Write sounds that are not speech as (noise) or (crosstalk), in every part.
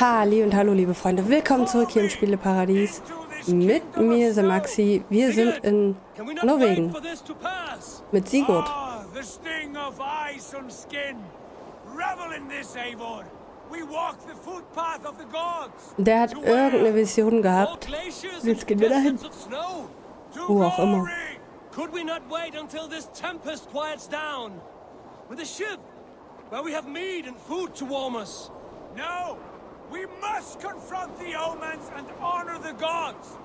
Halli und hallo liebe Freunde, willkommen zurück hier im Spieleparadies. Mit mir ist Maxi, wir sind in Norwegen. Mit Sigurd. Der hat irgendeine Vision gehabt. Jetzt gehen wir dahin. Wo auch immer. Could we not wait until this tempest quiets down? With a ship where we have meat and food to warm us. No! We must confront the omens and honor the gods.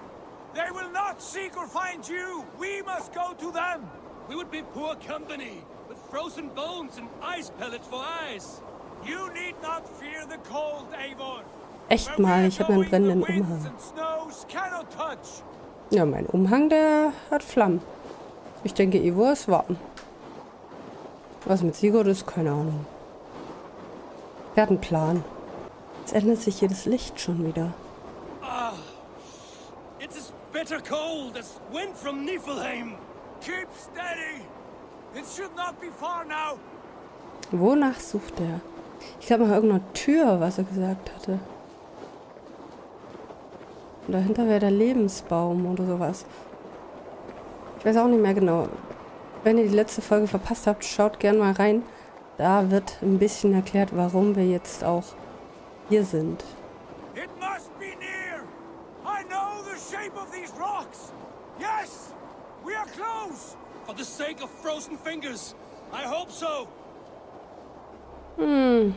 They will not seek or find you. We must go to them. We would be poor company, with frozen bones and ice pellets for eyes. You need not fear the cold, Eivor. Echt mal, ich habe einen brennenden Umhang. Ja, mein Umhang, der hat Flammen. Ich denke, Eivor ist warm. Was mit Sigurd ist, keine Ahnung. Er hat einen Plan. Jetzt ändert sich hier das Licht schon wieder. Ah, it is bitter cold as wind from Niflheim. Keep steady. It should not be far now. Wonach sucht er? Ich glaube nach irgendeiner Tür, was er gesagt hatte. Und dahinter wäre der Lebensbaum oder sowas. Ich weiß auch nicht mehr genau. Wenn ihr die letzte Folge verpasst habt, schaut gerne mal rein. Da wird ein bisschen erklärt, warum wir jetzt auch hier sind. It must be near. I know the shape of these rocks. Yes, we are close. For the sake of frozen fingers, I hope so. Hm.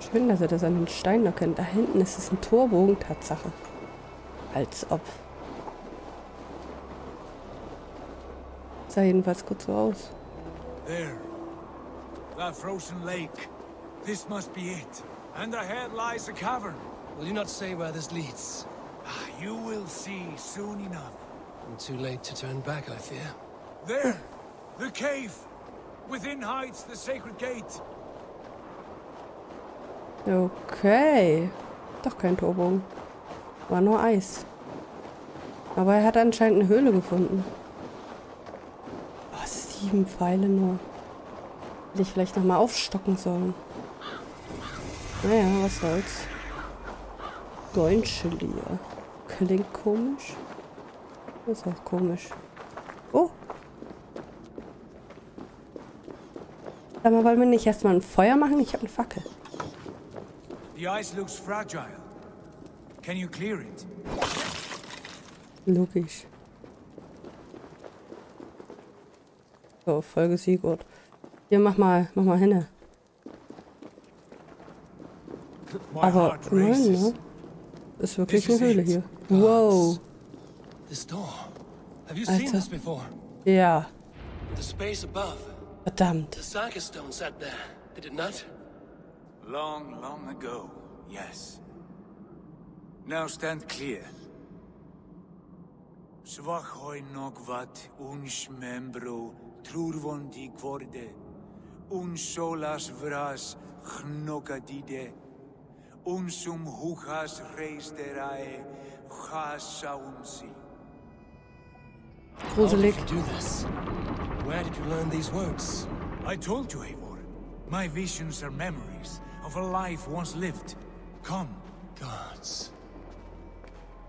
Schön, dass ihr das an den Steinen erkennt. Da hinten ist es ein Torbogen, Tatsache. Als ob. Sah jedenfalls gut so aus. There. That frozen lake. This must be it. And ahead lies a cavern. Will you not say where this leads? Ah, you will see soon enough. I'm too late to turn back, I fear. There! The cave! Within hides the sacred gate. Okay. Doch kein Torbogen. War nur Eis. Aber er hat anscheinend eine Höhle gefunden. Oh, sieben Pfeile nur. Hätte ich vielleicht nochmal aufstocken sollen. Naja, was soll's. Goinchelier. Klingt komisch. Ist auch komisch. Oh. Sag mal, wollen wir nicht erstmal ein Feuer machen? Ich habe eine Fackel. The ice looks fragile. Can you clear it? Logisch. So, Folge Sigurd. Hier, mach mal, mach mal hin. Aber nein, ne? Ist wirklich eine Höhle hier. Wow. Alter. Ja. Verdammt. Long, long ago, yes. Now stand clear. Svachoi nogvat uns membro trurvondi gvorde. Un solas vras gnokadide. Unsum huchas reisterae chasaunsi. Gruselig. How did you do this? Where did you learn these words? I told you, Eivor. My visions are memories of a life once lived. Come. Gods.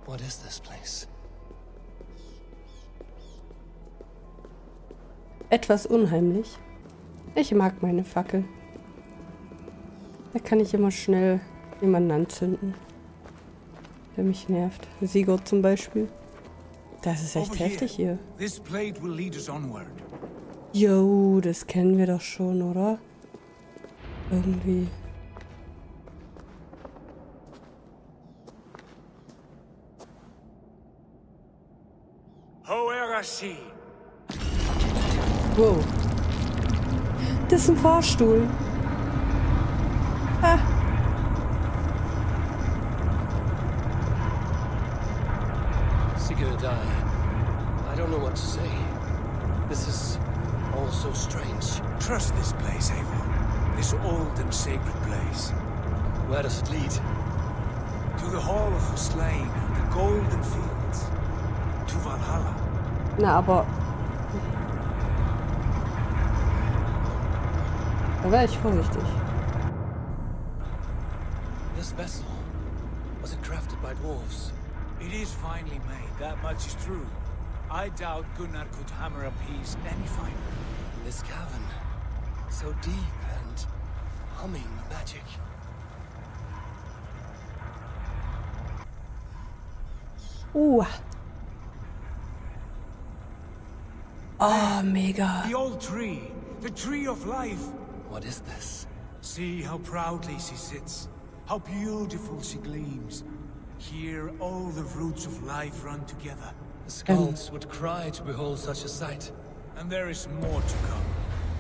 What is this place? Etwas unheimlich. Ich mag meine Fackel. Da kann ich immer schnell jemanden anzünden. Der mich nervt. Sigurd zum Beispiel. Das ist echt heftig hier. Yo, das kennen wir doch schon, oder? Irgendwie. Wow. Das ist ein Fahrstuhl. Sacred place. Where does it lead? To the Hall of the Slain the Golden Fields. To Valhalla. Na, aber... Da wäre ich vorsichtig. This vessel, was it crafted by dwarves? It is finely made, that much is true. I doubt Gunnar could hammer a piece any finer. This cavern, so deep and humming with magic. Uh. Oh, mega. The old tree, the tree of life. What is this? See how proudly she sits, how beautiful she gleams. Here all the roots of life run together. The skulls would cry to behold such a sight. And there is more to come.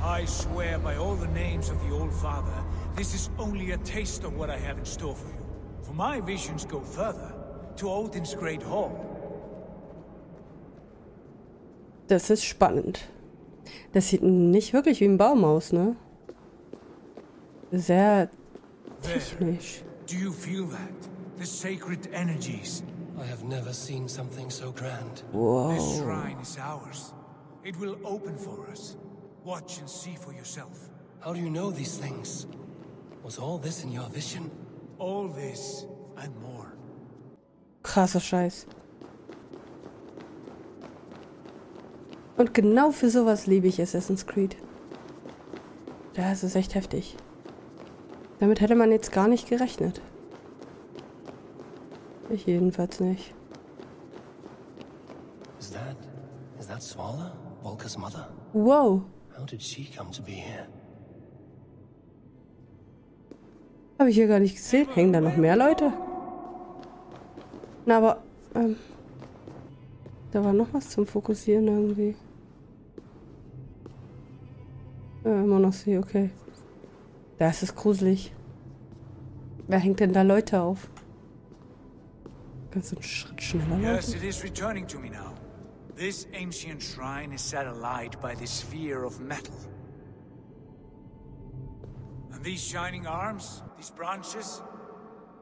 I swear by all the names of the Old Father, this is only a taste of what I have in store for you. For my visions go further, to Odin's Great Hall. Das ist spannend. Das sieht nicht wirklich wie ein Baum aus, ne? Sehr technisch. Do you feel that? The sacred energies. I have never seen something so grand. This shrine is ours. It will open for us. Watch and see for yourself. How do you know these things? Was all this in your vision? All this and more. Krasser Scheiß. Und genau für sowas liebe ich Assassin's Creed. Das ist echt heftig. Damit hätte man jetzt gar nicht gerechnet. Ich jedenfalls nicht. Is that... is that Svala? Volka's mother? Wow. How did she come to be here? Habe ich hier gar nicht gesehen. Hängen da noch mehr Leute? Na, aber, ähm, da war noch was zum Fokussieren irgendwie. Äh, immer noch sie, okay. Das ist gruselig. Wer hängt denn da Leute auf? Kannst du einen Schritt schneller Yes, laufen? it is returning to me now. This ancient shrine is set alight by the sphere of metal. And these shining arms, these branches,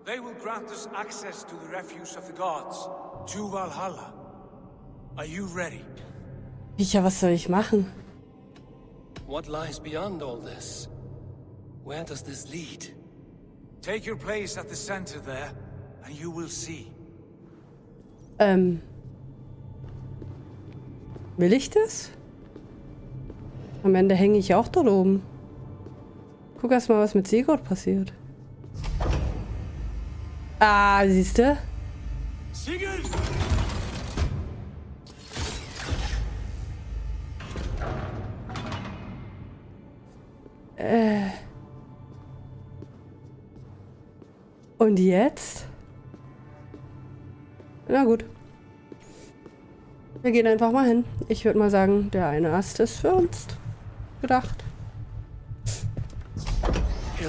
they will grant us access to the refuse of the gods, to Valhalla. Are you ready? Ja, was soll ich machen? What lies beyond all this? Where does this lead? Take your place at the center there, and you will see. Ähm. Will ich das? Am Ende hänge ich auch dort oben. Guck erst mal, was mit Sigurd passiert. Ah, siehst du? Sigurd! Und jetzt? Na gut. Wir gehen einfach mal hin. Ich würde mal sagen, der eine Ast ist für uns gedacht.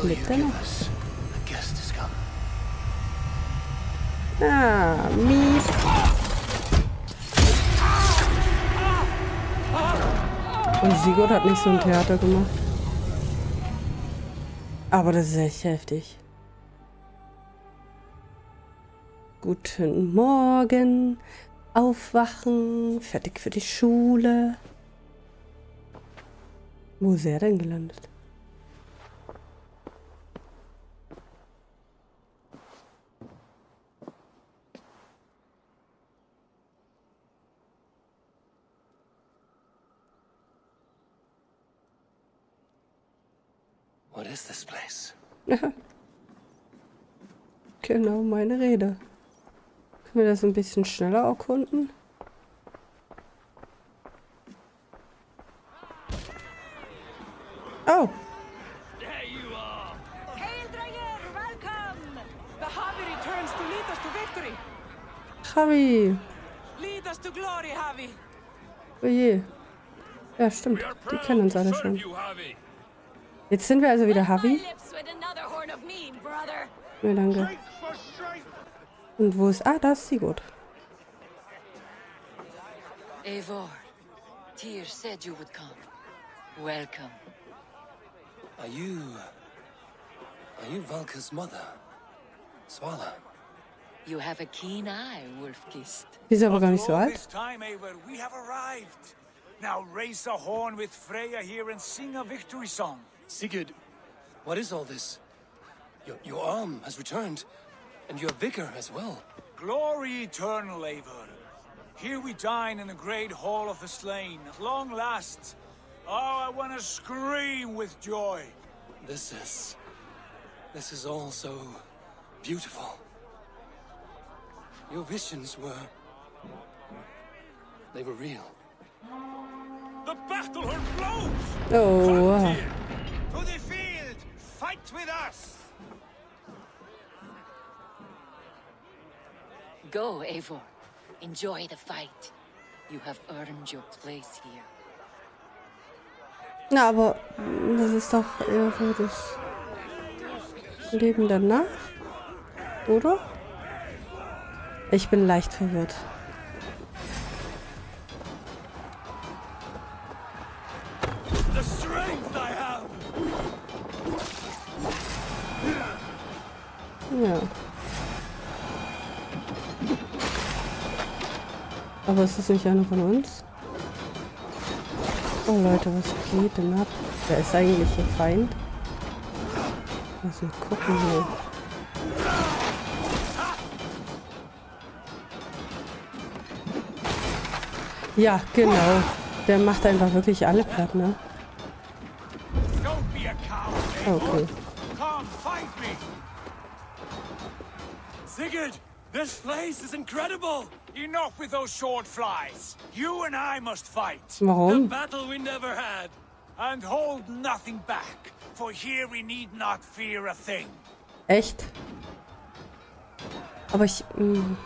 Lebt er noch? Ah, mies. Und Sigurd hat nicht so ein Theater gemacht. Aber das ist echt heftig. Guten Morgen. Aufwachen. Fertig für die Schule. Wo ist er denn gelandet? What is this place? (laughs) Genau, meine Rede. Können wir das ein bisschen schneller erkunden? Oh, Javi lead us to glory, Javi! Oh je. Ja, stimmt. Die kennen uns alle schon. Jetzt sind wir also wieder Javi. Ja, danke. Und wo ist... Ah, da ist Sigurd. Eivor, Tyr said you would come. Welcome. Are you... Are you Valka's mother? Svala? You have a keen eye, Wolfkist. Die ist aber gar nicht After so all alt. this time, Eivor, we have arrived. Now raise a horn with Freya here and sing a victory song. Sigurd, what is all this? Your, your arm has returned, and your vicar as well. Glory eternal, Eivor. Here we dine in the great hall of the slain, at long last. Oh, I want to scream with joy. This is... This is all so... beautiful. Your visions were... They were real. The battle horn blows! Oh, wow. To the field! Fight with us! Go, Eivor. Enjoy the fight. You have earned your place here. Na, aber das ist doch eher so das Leben danach, oder? Ich bin leicht verwirrt. Aber ist das nicht einer von uns? Oh Leute, was geht denn ab? Wer ist eigentlich der Feind? Lass mal gucken hier. Ja, genau. Der macht einfach wirklich alle platt, ne? Don't be a coward, Eivor. Okay. Sigurd! This place is incredible! Enough with those short flies. You and I must fight. The Warum? battle we never had! And hold nothing back, for here we need not fear a thing. Echt? Aber ich... Mh,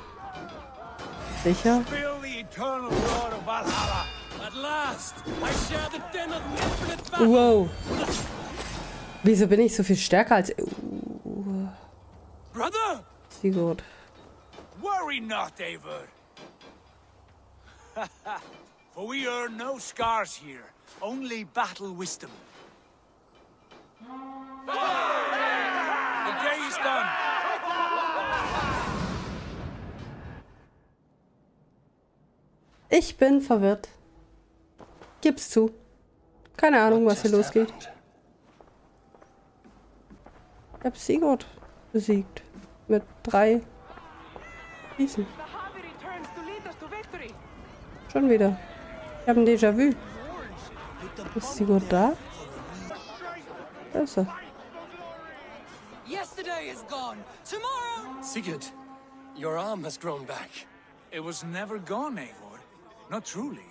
sicher? Fill the eternal roar of Valhalla. At last! I share the den of infinite battle! Wow. Wieso bin ich so viel stärker als Brother! Sigurd? Worry not, Eivor. For we earn no scars here, only battle wisdom. The day is done. Ich bin verwirrt. Gib's zu. Keine Ahnung, was hier losgeht. Ich hab Sigurd besiegt. Mit drei Schießen. Schon wieder. Ich habe ein Déjà-vu. Ist Sigurd da? Da ist er. Yesterday is gone. Tomorrow. Sigurd, your arm has grown back. It was never gone, Eivor. Not truly.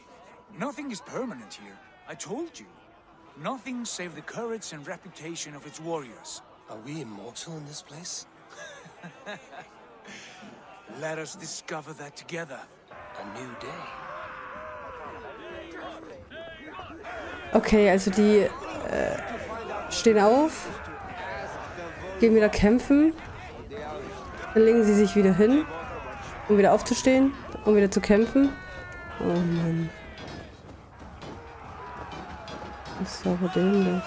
Nothing is permanent here. I told you. Nothing save the courage and reputation of its warriors. Are we immortal in this place? (laughs) Let us discover that together. A new day. Okay, also die äh, stehen auf, gehen wieder kämpfen, dann legen sie sich wieder hin, um wieder aufzustehen, um wieder zu kämpfen. Oh Mann. Das ist aber dämlich.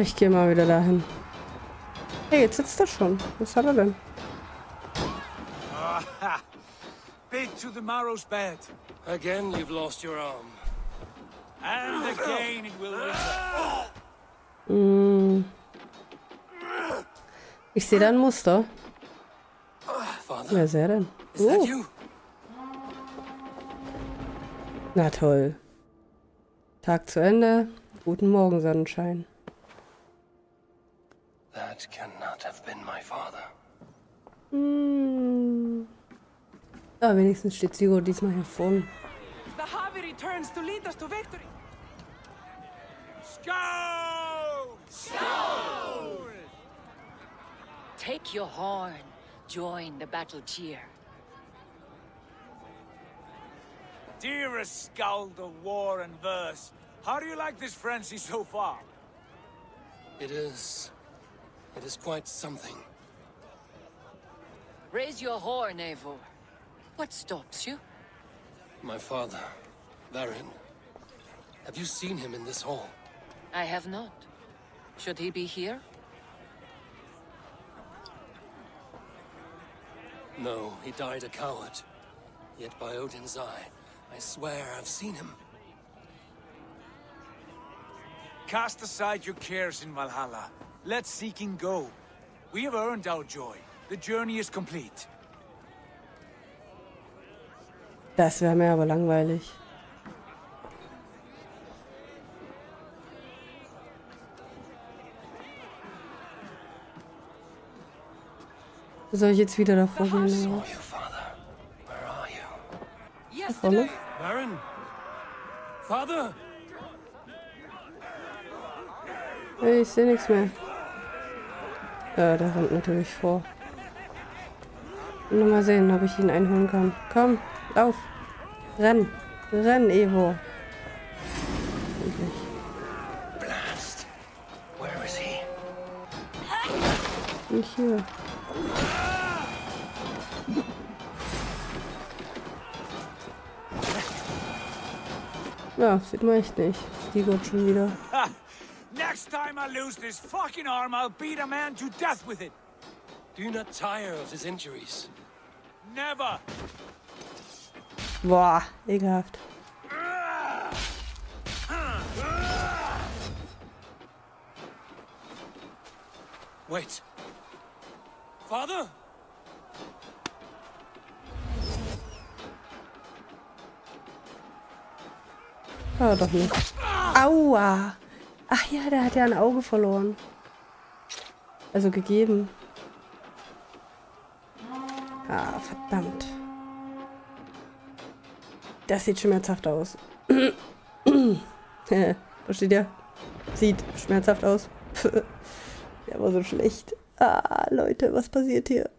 Ich gehe mal wieder dahin. Hey, jetzt sitzt er schon. Was hat er denn? Bid to the marrow's bed. Again, you've lost your arm. And (laughs) again it will return. Mm. Ich sehe da ein Muster. Father, Wer ist er denn? is that Oh, you? na toll. Tag zu Ende. Guten Morgen, Sonnenschein. That cannot have been my father. Hm. Ah, wenigstens steht Sigurd diesmal hier vorne. Bahavi returns to lead us to victory. Skull! Take your horn. Join the battle cheer. Dearest Skald of war and verse, how do you like this frenzy so far? It is... It is quite something. Raise your horn, Eivor. What stops you? My father, Varin. Have you seen him in this hall? I have not. Should he be here? No, he died a coward. Yet by Odin's eye, I swear I've seen him. Cast aside your cares in Valhalla. Let seeking go. We have earned our joy. The journey is complete. Das wäre mir aber langweilig. Soll ich jetzt wieder davor gehen? Vorne? Baron? Father? Hey, ich sehe nichts mehr. Ja, der rennt natürlich vor. Nur mal sehen, ob ich ihn einholen kann. Komm, lauf. Renn. Renn, Evo. Endlich. Blast. Where is he? Nicht hier. Ja, sieht man echt nicht. Die geht schon wieder. Next time I lose this fucking arm, I'll beat a man to death with it. Do not tire of his injuries. Never! Boah, ekelhaft. Wait. Father? Ah, doch nicht. Aua! Ach ja, der hat ja ein Auge verloren. Also gegeben. Ah, verdammt. Das sieht schmerzhaft aus. (clears throat) Versteht ihr? Sieht schmerzhaft aus. (laughs) Der war so schlecht. Ah, Leute, was passiert hier?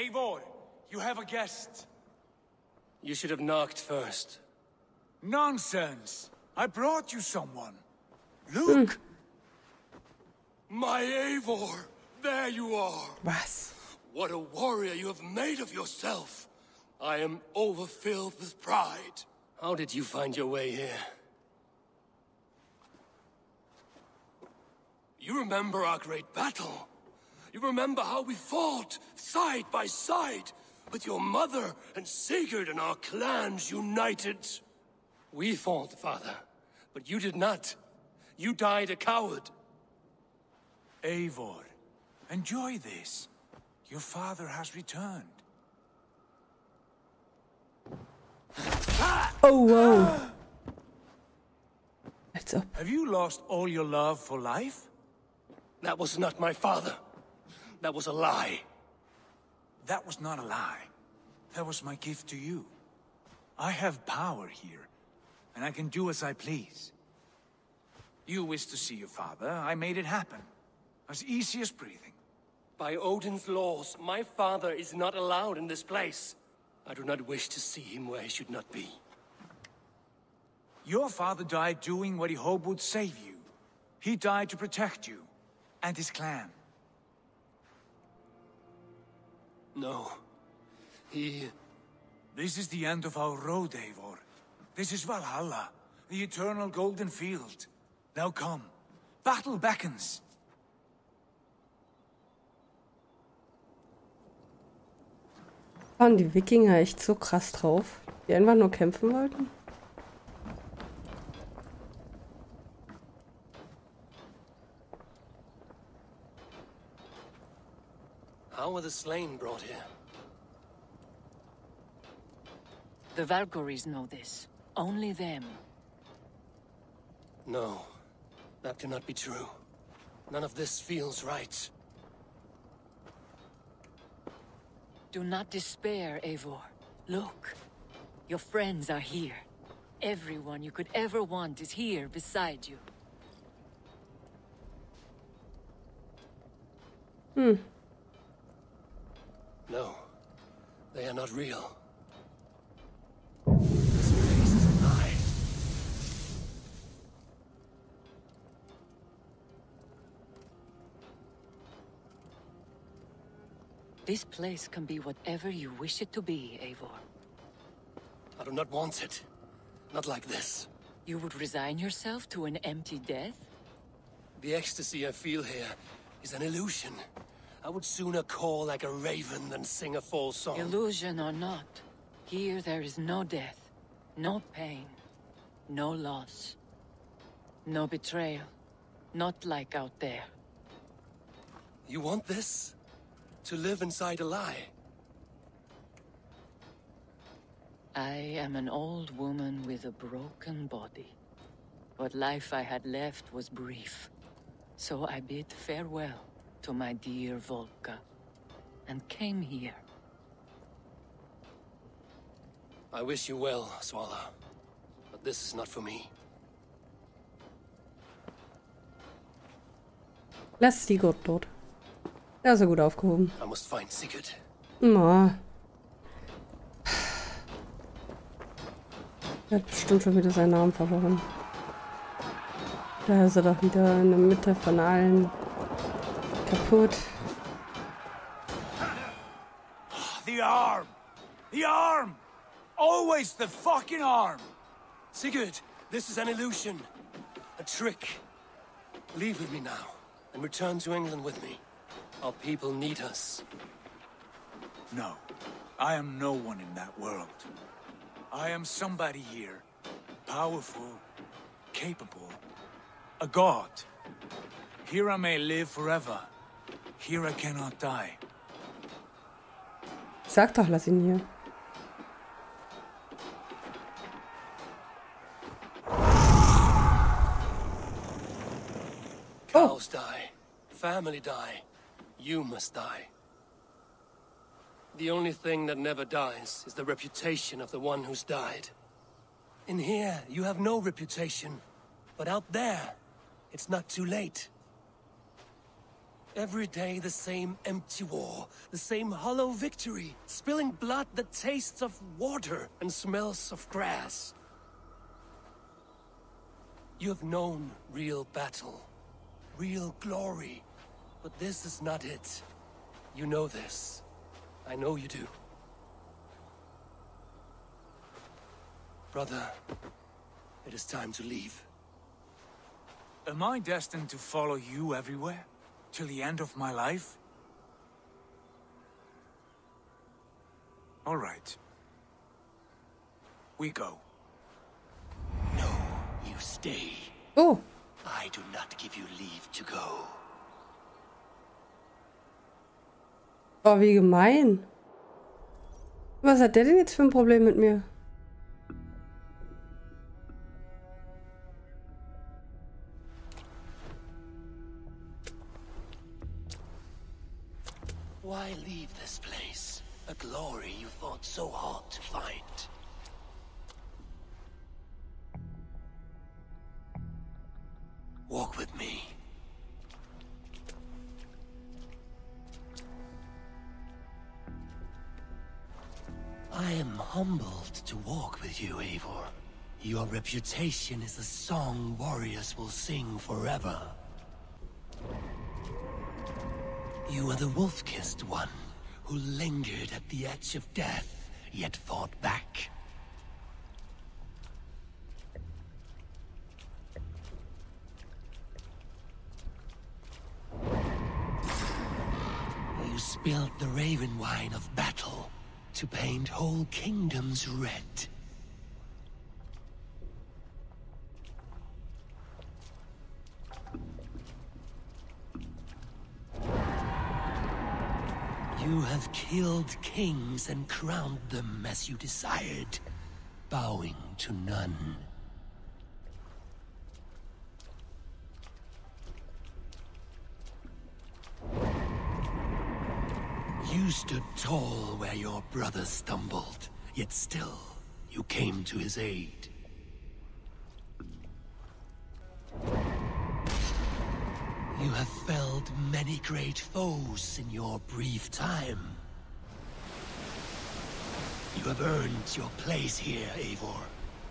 Eivor, you have a guest. You should have knocked first. Nonsense! I brought you someone. Luke! Hmm. My Eivor! There you are! Was? What a warrior you have made of yourself! I am overfilled with pride. How did you find your way here? You remember our great battle? You remember how we fought, side by side, with your mother and Sigurd and our clans united? We fought, father, but you did not. You died a coward. Eivor, enjoy this. Your father has returned. Oh, wow. Als ob. Have you lost all your love for life? That was not my father. That was a lie. That was not a lie. That was my gift to you. I have power here, and I can do as I please. You wish to see your father, I made it happen. As easy as breathing. By Odin's laws, my father is not allowed in this place. I do not wish to see him where he should not be. Your father died doing what he hoped would save you. He died to protect you, and his clan. No. He... This is the end of our road, Eivor. This is Valhalla, the eternal golden field. Now come. Battle beckons. Waren die Wikinger echt so krass drauf? Die einfach nur kämpfen wollten? How were the slain brought here? The Valkyries know this. Only them. No. That cannot be true. None of this feels right. Do not despair, Eivor. Look. Your friends are here. Everyone you could ever want is here beside you. Hmm. No. They are not real. This place is a lie. This place can be whatever you wish it to be, Eivor. I do not want it. Not like this. You would resign yourself to an empty death? The ecstasy I feel here is an illusion. I would sooner call like a raven than sing a false song. Illusion or not, here there is no death, no pain, no loss, no betrayal. Not like out there. You want this? To live inside a lie? I am an old woman with a broken body. What life I had left was brief. So I bid farewell to my dear Volka, and came here. I wish you well, Swallow. But this is not for me. Lass Sigurd dort. Da ist er gut aufgehoben. I must find Sigurd. Na. Er hat bestimmt schon wieder seinen Namen verloren. Da ist er doch wieder in der Mitte von allen kaputt. Ah, the arm! The arm! Always the fucking arm! Sigurd, this is an illusion. A trick. Leave with me now, and return to England with me. Our people need us. No. I am no one in that world. I am somebody here. Powerful. Capable. A god. Here I may live forever. Here I cannot die. Sag doch, lass ihn hier. Oh. Cows die. Family die. You must die. The only thing that never dies is the reputation of the one who's died. In here, you have no reputation. But out there, it's not too late. Every day the same empty war, the same hollow victory, spilling blood that tastes of water and smells of grass. You have known real battle, real glory, but this is not it. You know this. I know you do. Brother, it is time to leave. Am I destined to follow you everywhere? Till the end of my life? All right. We go. No, you stay. Oh, I do not give you leave to go. oh, wie gemein. Was hat der denn jetzt für ein Problem mit mir? Glory you fought so hard to find. Walk with me. I am humbled to walk with you, Eivor. Your reputation is a song warriors will sing forever. You are the wolf-kissed one, who lingered at the edge of death, yet fought back. You spilled the raven wine of battle to paint whole kingdoms red. You have killed kings and crowned them as you desired, bowing to none. You stood tall where your brother stumbled, yet still you came to his aid. You have felled many great foes in your brief time. You have earned your place here, Eivor.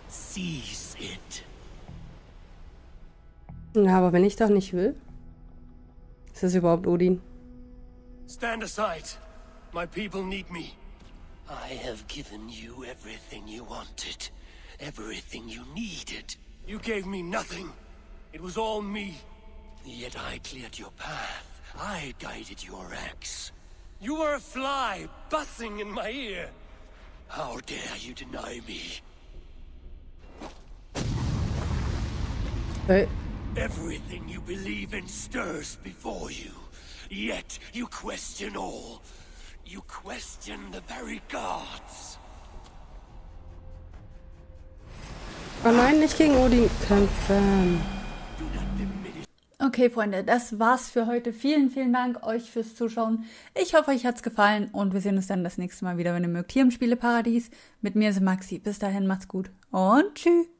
Seize it. Ja, aber wenn ich doch nicht will. Ist das überhaupt Odin? Stand aside. My people need me. I have given you everything you wanted, everything you needed. You gave me nothing. It was all me. Yet I cleared your path. I guided your axe. You were a fly buzzing in my ear. How dare you deny me? Äh, Everything you believe in stirs before you. Yet you question all. You question the very gods. oh nein, nicht gegen Odin kämpfen. Okay, Freunde, das war's für heute. Vielen, vielen Dank euch fürs Zuschauen. Ich hoffe, euch hat's gefallen und wir sehen uns dann das nächste Mal wieder, wenn ihr mögt, hier im Spieleparadies. Mit mir ist Maxi. Bis dahin, macht's gut und tschüss.